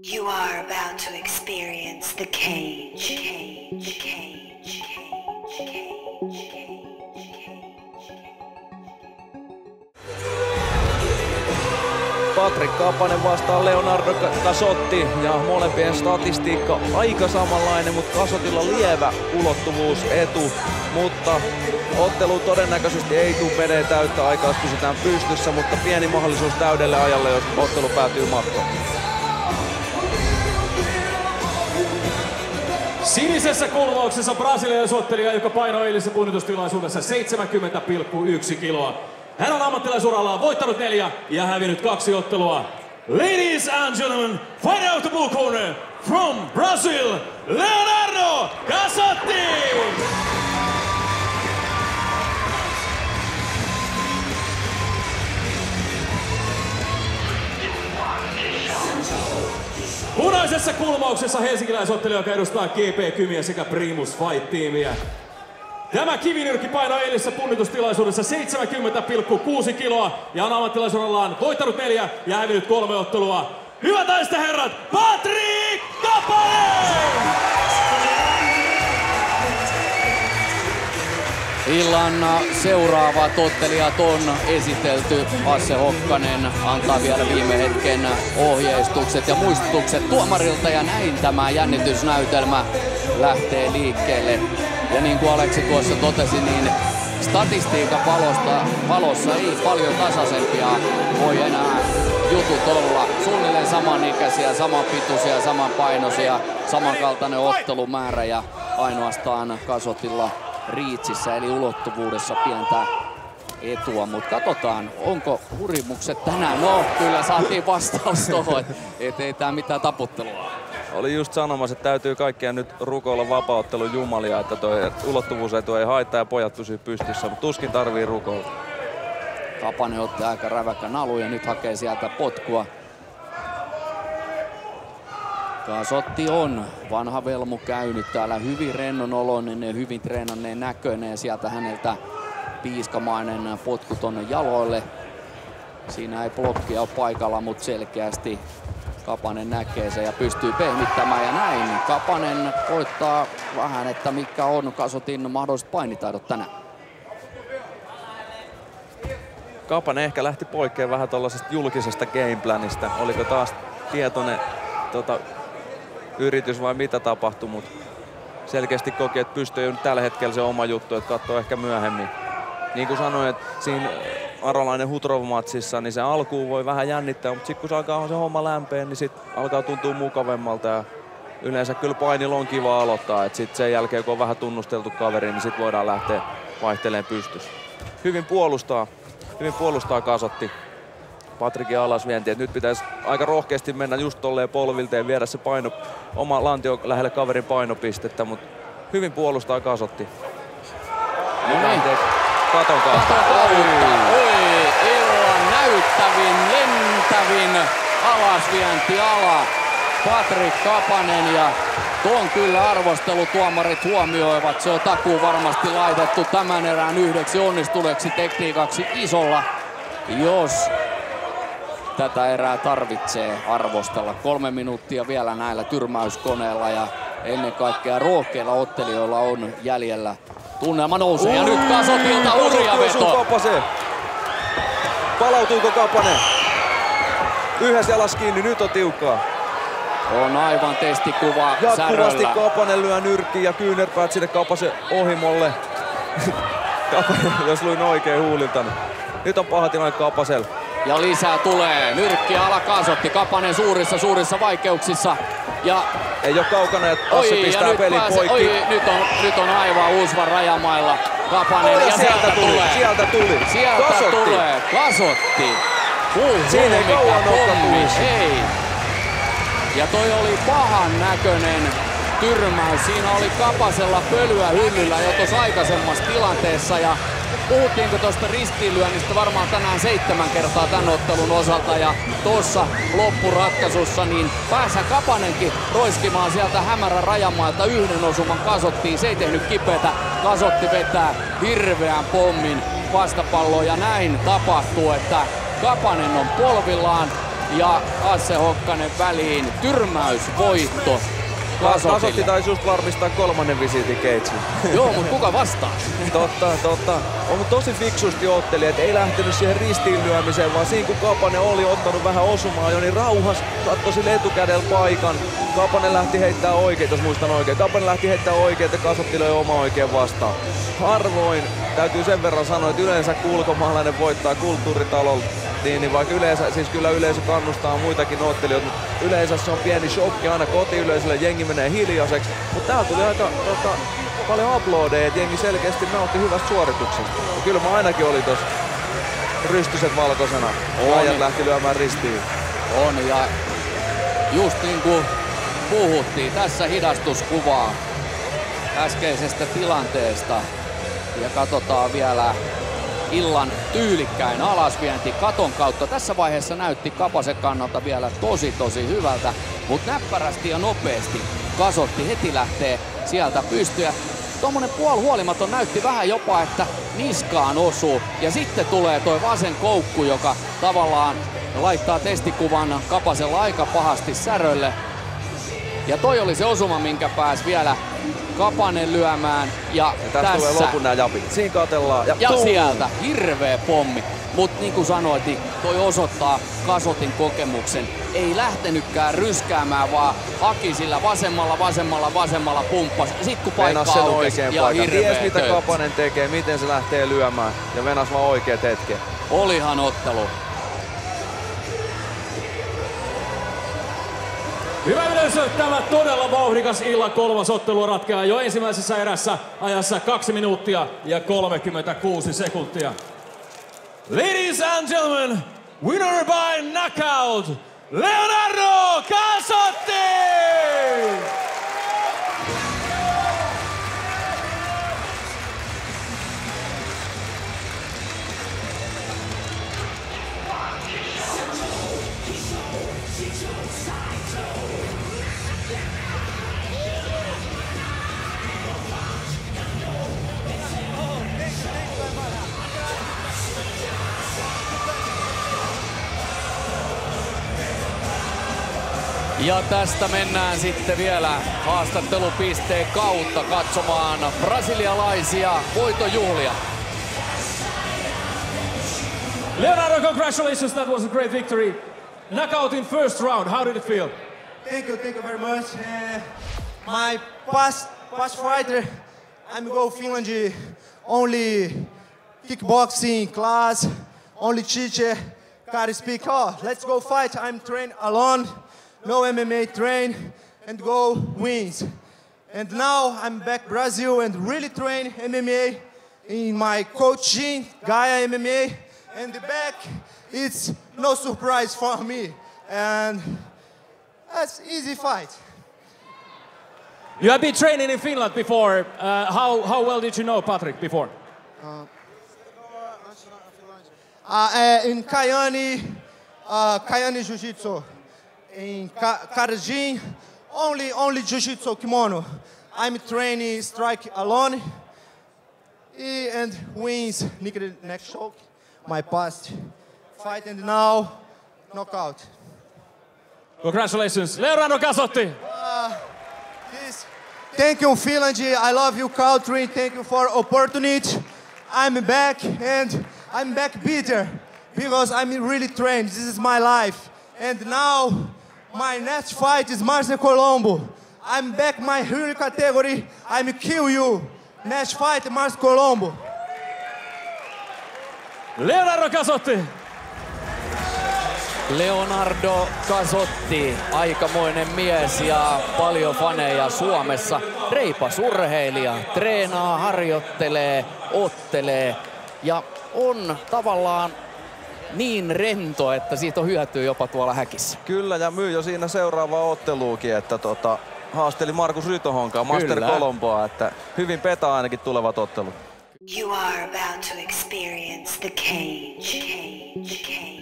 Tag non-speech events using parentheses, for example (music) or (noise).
You are about to experience the cage. Cage. Cage. Cage. Patrick Kapanen vastaan Leonardo Kasotti ja molempien statistiikka aika samanlainen, mutta Kasotilla lievä ulottuvuus etu, mutta ottelu todennäköisesti ei tule menee täyttä aikaa, jos pysytään pystyssä, mutta pieni mahdollisuus täydelle ajalle, jos ottelu päätyy matkoon. Sinisessä kulmauksessa brasilialaisottelija, joka painoi eilisessä punnitustilaisuudessa 70,1 kiloa. Hän on ammattilaisurallaan voittanut neljä ja hävinnyt kaksi ottelua. Ladies and gentlemen, fight out the blue corner from Brazil, Leonardo Casotti! Punaisessa kulmauksessa helsinkiläisottelija, joka edustaa GP Kymiä sekä Primus Fight-tiimiä. Tämä kivinyrkki painoi eilisessä punnitustilaisuudessa 70,6 kiloa ja on ammattilaisurallaan voittanut neljä ja hävinnyt kolme ottelua. Hyvät naiset herrat, Patrick! Illan seuraavat ottelijat on esitelty. Hasse Hokkanen antaa vielä viime hetken ohjeistukset ja muistutukset tuomarilta ja näin tämä jännitysnäytelmä lähtee liikkeelle. Ja niin kuin Aleksi tuossa totesi, niin statistiikan valosta, valossa ei paljon tasaisempia voi enää jutut olla. Suunnilleen samanikäisiä, samanpituisia, samanpainoisia, samankaltainen ottelumäärä ja ainoastaan Kasotilla riitsissä eli ulottuvuudessa pientä etua, mutta katsotaan, onko hurimukset tänään. No, kyllä saatiin vastaus tuohon, että et ei tää mitään taputtelua. Oli just sanomassa, että täytyy kaikkia nyt rukoilla vapauttelun jumalia, että toi ulottuvuusetu ei haittaa ja pojat pysyy pystyssä, mutta tuskin tarvii rukoilla. Kapanen otti aika räväkkä nalu ja nyt hakee sieltä potkua. Kasotti on vanha velmu käynyt täällä hyvin rennon oloinen ja hyvin treenanneen näköinen sieltä häneltä piiskamainen potku tonne jaloille. Siinä ei blokkia ole paikalla, mutta selkeästi Kapanen näkee sen ja pystyy pehmittämään ja näin. Kapanen koittaa vähän, että mikä on Kasotin mahdolliset painitaidot tänään. Kapanen ehkä lähti poikkeen vähän tuollaisesta julkisesta gameplanista. Oliko taas tietoinen tota, yritys vai mitä tapahtui, mutta selkeästi koki, että pystyy nyt tällä hetkellä se oma juttu, että katsoo ehkä myöhemmin. Niin kuin sanoin, että siinä Arolainen Hutrov-matsissa, niin se alkuun voi vähän jännittää, mutta sitten kun se alkaa se homma lämpeen, niin sit alkaa tuntua mukavemmalta ja yleensä kyllä painilla on kiva aloittaa, että sitten sen jälkeen kun on vähän tunnusteltu kaveri, niin sitten voidaan lähteä vaihteleen pystyssä. Hyvin puolustaa, hyvin puolustaa Kasotti. Patrikin alasvienti, että nyt pitäisi aika rohkeasti mennä just tolleen polvilteen viedä se paino, oma lantio lähelle kaverin painopistettä, mutta hyvin puolustaa Kasotti. No niin. Katon kautta. Oi, illan näyttävin, lentävin alasvienti ala. Patrik Kapanen ja tuon kyllä arvostelutuomarit huomioivat. Se on takuu varmasti laitettu tämän erään yhdeksi onnistuneeksi tekniikaksi isolla, jos tätä erää tarvitsee arvostella. Kolme minuuttia vielä näillä tyrmäyskoneilla ja ennen kaikkea rohkeilla ottelijoilla on jäljellä Tunnelma nousee ja nyt Kasotilta hurja veto. Palautuuko Kapanen? Yhdessä jalas kiinni, nyt on tiukkaa. On aivan testikuva Jatkuvasti säröllä. Kapanen lyö nyrkkiä ja kyynärpäät sinne Kapasen ohimolle. (laughs) Kapanen, jos luin oikein huulilta. Nyt on paha tilanne Kapasella. Ja lisää tulee. Nyrkki ala Kasotti. Kapanen suurissa suurissa vaikeuksissa. Ja Ei ole kaukana, että Asse oi, ja pistää nyt, pelin pääse, poikki. oi, nyt, on, nyt on aivan Uusvan rajamailla. Kapanen Oh, ja, ja sieltä tuli, tulee. sieltä tuli. Sieltä Kasotti. tulee. Kasotti. Huh, Siinä ei kauan pommi. Ei. Ja toi oli pahan näköinen tyrmäys. Siinä oli Kapasella pölyä hyllyllä jo tuossa aikaisemmassa tilanteessa. Ja puhuttiinko tuosta ristiinlyönnistä varmaan tänään seitsemän kertaa tämän ottelun osalta. Ja tuossa loppuratkaisussa niin pääsä Kapanenkin roiskimaan sieltä hämärän rajamailta yhden osuman kasottiin. Se ei tehnyt kipeätä. Kasotti vetää hirveän pommin vastapalloon ja näin tapahtuu, että Kapanen on polvillaan ja Asse Hokkanen väliin. Tyrmäysvoitto Kasotti Kasotille. taisi just varmistaa kolmannen visiitin Keitsiin. (laughs) Joo, mutta kuka vastaa? (laughs) totta, totta. On tosi fiksusti otteli, että ei lähtenyt siihen ristiinlyömiseen, vaan siinä kun Kapanen oli ottanut vähän osumaa jo, niin rauhas katsoi sille etukädellä paikan. Kapanen lähti heittää oikein, jos muistan oikein. Kapanen lähti heittää oikein, että Kasotti löi oma oikein vastaan. Harvoin, täytyy sen verran sanoa, että yleensä kun ulkomaalainen voittaa kulttuuritalolla, niin, niin vaikka yleensä, siis kyllä yleisö kannustaa muitakin ottelijoita, mutta yleensä se on pieni shokki aina kotiyleisölle, jengi menee hiljaiseksi. Mutta täällä tuli aika tota, paljon uploadeja, että jengi selkeästi nautti hyvästä suorituksesta. Ja kyllä mä ainakin oli tossa rystyset valkoisena. Ajat lähti lyömään ristiin. On ja just niin kuin puhuttiin, tässä hidastuskuvaa äskeisestä tilanteesta. Ja katsotaan vielä illan tyylikkäin alasvienti katon kautta. Tässä vaiheessa näytti Kapasen kannalta vielä tosi tosi hyvältä, mutta näppärästi ja nopeasti kasotti heti lähtee sieltä pystyä. Tuommoinen puol huolimaton näytti vähän jopa, että niskaan osuu. Ja sitten tulee toi vasen koukku, joka tavallaan laittaa testikuvan Kapasella aika pahasti särölle. Ja toi oli se osuma, minkä pääsi vielä Kapanen lyömään. Ja, Ja tästä tulee tässä lopun nämä japit. Siinä katellaan. Ja, ja sieltä hirveä pommi. Mutta niin kuin sanoit, niin toi osoittaa Kasotin kokemuksen. Ei lähtenytkään ryskäämään, vaan haki sillä vasemmalla, vasemmalla, vasemmalla pumppas. Sitten kun paikka sen oikein ja paikan. hirveä Ties mitä. Kapanen tekee, miten se lähtee lyömään. Ja venas vaan oikeet hetken. Olihan ottelu. Hyvä yleisö, tämä todella vauhdikas illan kolmas ottelu ratkeaa jo ensimmäisessä erässä ajassa 2 minuuttia ja 36 sekuntia. Ladies and gentlemen, winner by knockout, Leonardo Casotti! Ja tästä mennään sitten vielä haastattelupisteen kautta katsomaan brasilialaisia voitojuhlia. Leonardo, congratulations, that was a great victory. Knockout in first round, how did it feel? Thank you, thank you very much. Uh, my past past fighter, I'm go Finland only kickboxing class, only teacher. Gotta speak. Oh, let's go fight. I'm trained alone, no MMA train, and go wins. And now I'm back Brazil and really train MMA in my coaching Gaia MMA. And the back, it's no surprise for me. And that's easy fight. You have been training in Finland before. Uh, how, how well did you know Patrick before? Uh, é, in Kayane, uh, Kayane Jiu-Jitsu. In Karajin, only only Jiu-Jitsu kimono. I'm training strike alone. And wins naked neck choke. My past fight and now knockout. Congratulations, Leonardo Casotti! Uh, this, thank you, Finland. I love you, country. Thank you for opportunity. I'm back and I'm back bitter because I'm really trained. This is my life. And now my next fight is Marcel Colombo. I'm back my hero category. I'm kill you. Next fight, Marcel Colombo. Leonardo Casotti! Leonardo Casotti, aikamoinen mies ja paljon faneja Suomessa. Reipas urheilija, treenaa, harjoittelee, ottelee ja on tavallaan niin rento, että siitä on hyötyä jopa tuolla häkissä. Kyllä, ja myy jo siinä seuraavaa otteluukin, että tota, haasteli Markus Rytohonkaan, Master Kyllä. Kolomboa, että hyvin petaa ainakin tulevat ottelut. You are about to experience the cage. Cage. Cage.